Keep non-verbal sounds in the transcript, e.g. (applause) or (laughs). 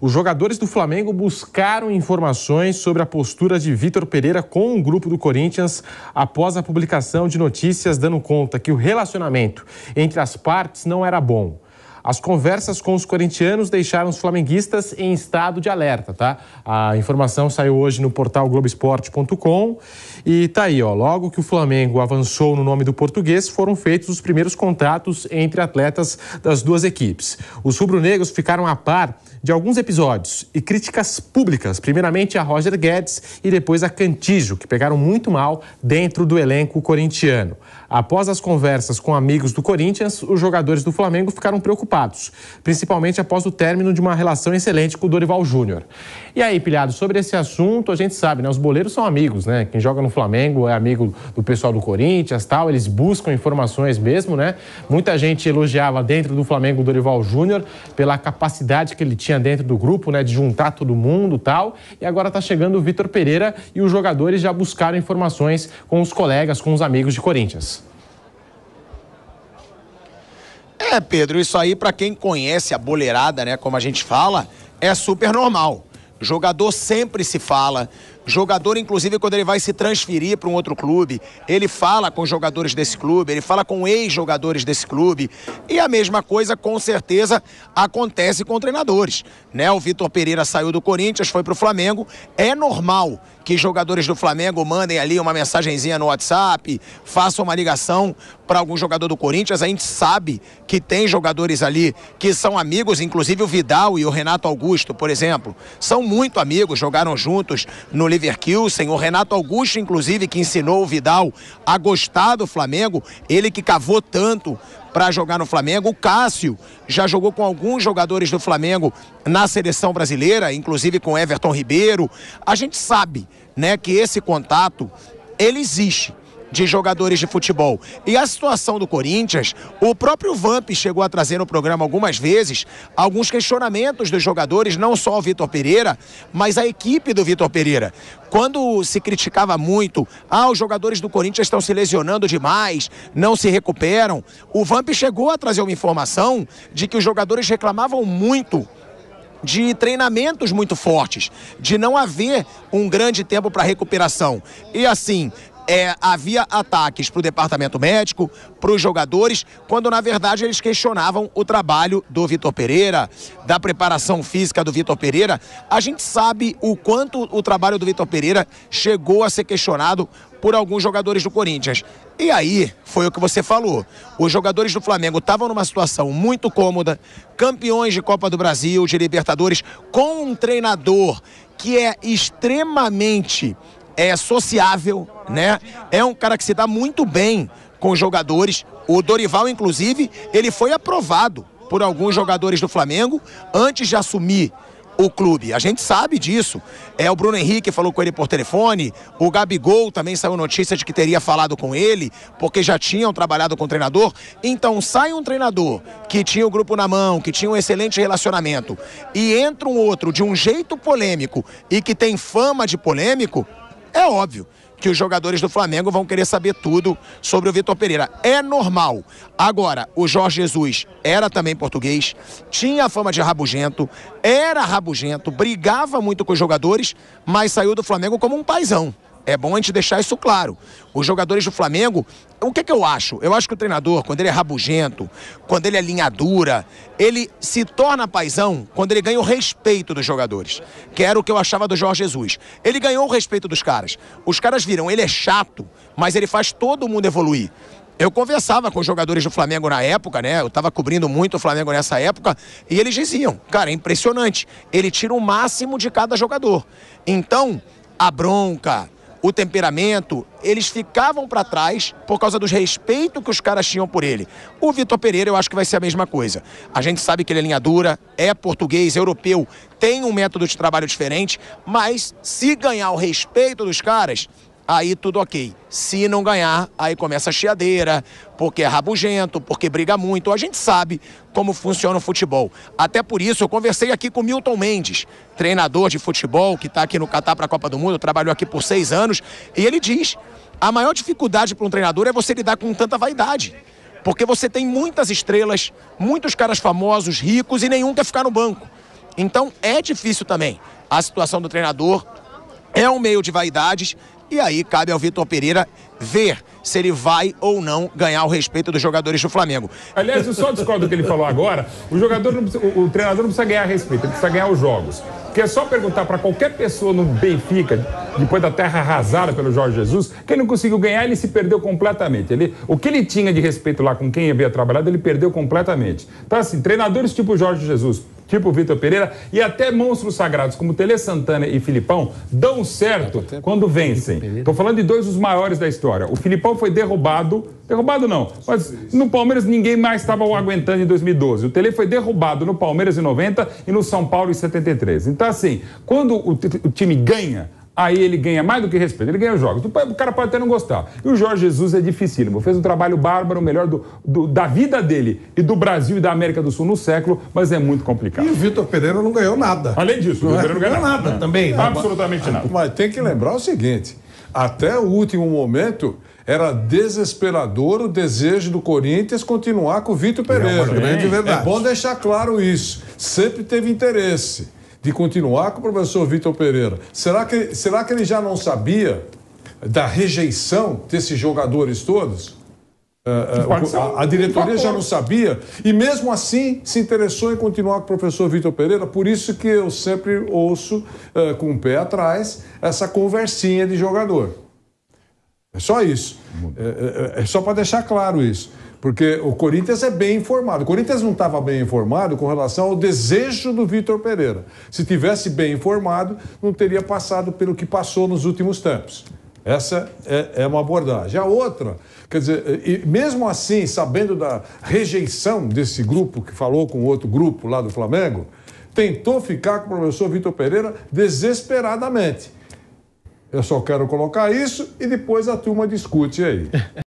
Os jogadores do Flamengo buscaram informações sobre a postura de Vitor Pereira com o grupo do Corinthians após a publicação de notícias dando conta que o relacionamento entre as partes não era bom. As conversas com os corintianos deixaram os flamenguistas em estado de alerta, tá? A informação saiu hoje no portal Globoesporte.com e tá aí, ó. Logo que o Flamengo avançou no nome do português, foram feitos os primeiros contatos entre atletas das duas equipes. Os rubro-negros ficaram a par de alguns episódios e críticas públicas, primeiramente a Roger Guedes e depois a Cantijo, que pegaram muito mal dentro do elenco corintiano. Após as conversas com amigos do Corinthians, os jogadores do Flamengo ficaram preocupados, principalmente após o término de uma relação excelente com o Dorival Júnior. E aí, pilhado, sobre esse assunto, a gente sabe, né? Os boleiros são amigos, né? Quem joga no Flamengo é amigo do pessoal do Corinthians, tal, eles buscam informações mesmo, né? Muita gente elogiava dentro do Flamengo o Dorival Júnior pela capacidade que ele tinha dentro do grupo, né, de juntar todo mundo, tal. E agora tá chegando o Vitor Pereira e os jogadores já buscaram informações com os colegas, com os amigos de Corinthians. É, Pedro, isso aí para quem conhece a boleirada, né, como a gente fala, é super normal. Jogador sempre se fala. Jogador, inclusive, quando ele vai se transferir para um outro clube, ele fala com jogadores desse clube, ele fala com ex-jogadores desse clube. E a mesma coisa, com certeza, acontece com treinadores. Né? O Vitor Pereira saiu do Corinthians, foi para o Flamengo. É normal que jogadores do Flamengo mandem ali uma mensagenzinha no WhatsApp, façam uma ligação para algum jogador do Corinthians. A gente sabe que tem jogadores ali que são amigos, inclusive o Vidal e o Renato Augusto, por exemplo, são muito amigos, jogaram juntos no Leverkusen. O Renato Augusto, inclusive, que ensinou o Vidal a gostar do Flamengo, ele que cavou tanto para jogar no Flamengo. O Cássio já jogou com alguns jogadores do Flamengo na seleção brasileira, inclusive com Everton Ribeiro. A gente sabe, né, que esse contato ele existe de jogadores de futebol. E a situação do Corinthians, o próprio Vamp chegou a trazer no programa algumas vezes alguns questionamentos dos jogadores, não só o Vitor Pereira, mas a equipe do Vitor Pereira. Quando se criticava muito, ah, os jogadores do Corinthians estão se lesionando demais, não se recuperam, o Vamp chegou a trazer uma informação de que os jogadores reclamavam muito de treinamentos muito fortes, de não haver um grande tempo para recuperação. E assim, é, havia ataques para o departamento médico, para os jogadores, quando na verdade eles questionavam o trabalho do Vitor Pereira, da preparação física do Vitor Pereira. A gente sabe o quanto o trabalho do Vitor Pereira chegou a ser questionado por alguns jogadores do Corinthians. E aí, foi o que você falou. Os jogadores do Flamengo estavam numa situação muito cômoda, campeões de Copa do Brasil, de Libertadores, com um treinador que é extremamente é sociável, né? É um cara que se dá muito bem com os jogadores. O Dorival, inclusive, ele foi aprovado por alguns jogadores do Flamengo antes de assumir o clube. A gente sabe disso. É o Bruno Henrique falou com ele por telefone, o Gabigol também saiu notícia de que teria falado com ele, porque já tinham trabalhado com o treinador. Então sai um treinador que tinha o grupo na mão, que tinha um excelente relacionamento, e entra um outro de um jeito polêmico e que tem fama de polêmico, é óbvio que os jogadores do Flamengo vão querer saber tudo sobre o Vitor Pereira. É normal. Agora, o Jorge Jesus era também português, tinha fama de rabugento, era rabugento, brigava muito com os jogadores, mas saiu do Flamengo como um paizão. É bom a gente deixar isso claro. Os jogadores do Flamengo, o que, é que eu acho? Eu acho que o treinador, quando ele é rabugento, quando ele é linha dura, ele se torna paisão quando ele ganha o respeito dos jogadores. Que era o que eu achava do Jorge Jesus. Ele ganhou o respeito dos caras. Os caras viram, ele é chato, mas ele faz todo mundo evoluir. Eu conversava com os jogadores do Flamengo na época, né? Eu estava cobrindo muito o Flamengo nessa época, e eles diziam, cara, é impressionante. Ele tira o máximo de cada jogador. Então, a bronca, o temperamento, eles ficavam para trás por causa do respeito que os caras tinham por ele. O Vitor Pereira, eu acho que vai ser a mesma coisa. A gente sabe que ele é linha dura, é português, europeu, tem um método de trabalho diferente, mas se ganhar o respeito dos caras, aí tudo ok. Se não ganhar, aí começa a chiadeira, porque é rabugento, porque briga muito. A gente sabe como funciona o futebol. Até por isso, eu conversei aqui com Milton Mendes, treinador de futebol, que está aqui no Catar para a Copa do Mundo, trabalhou aqui por seis anos, e ele diz: a maior dificuldade para um treinador é você lidar com tanta vaidade. Porque você tem muitas estrelas, muitos caras famosos, ricos, e nenhum quer ficar no banco. Então é difícil também. A situação do treinador é um meio de vaidades e aí cabe ao Vitor Pereira ver se ele vai ou não ganhar o respeito dos jogadores do Flamengo. Aliás, eu só discordo do que ele falou agora. O jogador, precisa, o, o, treinador não precisa ganhar respeito, ele precisa ganhar os jogos. Porque é só perguntar para qualquer pessoa no Benfica, depois da terra arrasada pelo Jorge Jesus, que ele não conseguiu ganhar, ele se perdeu completamente. Ele, o que ele tinha de respeito lá com quem havia trabalhado, ele perdeu completamente. Então, assim, treinadores tipo Jorge Jesus, tipo Vitor Pereira, e até monstros sagrados como Tele Santana e Filipão dão certo quando vencem. Estou falando de dois dos maiores da história. O Filipão foi derrubado, derrubado não, mas no Palmeiras ninguém mais estava o aguentando em 2012. O Tele foi derrubado no Palmeiras em 90 e no São Paulo em 73. Então, assim, quando o, o time ganha, aí ele ganha mais do que respeito, ele ganha os jogos. O cara pode até não gostar. E o Jorge Jesus é dificílimo. Fez um trabalho bárbaro, o melhor do, do, da vida dele e do Brasil e da América do Sul no século, mas é muito complicado. E o Vitor Pereira não ganhou nada. Além disso, o Vitor Pereira não ganhou nada, nada também. Absolutamente nada. Mas tem que lembrar o seguinte: até o último momento era desesperador o desejo do Corinthians continuar com o Vitor Pereira. É, é bom deixar claro isso. Sempre teve interesse de continuar com o professor Vitor Pereira. Será que, será que ele já não sabia da rejeição desses jogadores todos? Uh, uh, a, a, diretoria já não sabia e mesmo assim se interessou em continuar com o professor Vitor Pereira, por isso que eu sempre ouço uh, com o pé atrás essa conversinha de jogador. É só isso. É, é, é só para deixar claro isso. Porque o Corinthians é bem informado. O Corinthians não estava bem informado com relação ao desejo do Vitor Pereira. Se tivesse bem informado, não teria passado pelo que passou nos últimos tempos. Essa é, é uma abordagem. A outra, quer dizer, mesmo assim, sabendo da rejeição desse grupo que falou com outro grupo lá do Flamengo, tentou ficar com o professor Vitor Pereira desesperadamente. Eu só quero colocar isso e depois a turma discute aí. (laughs)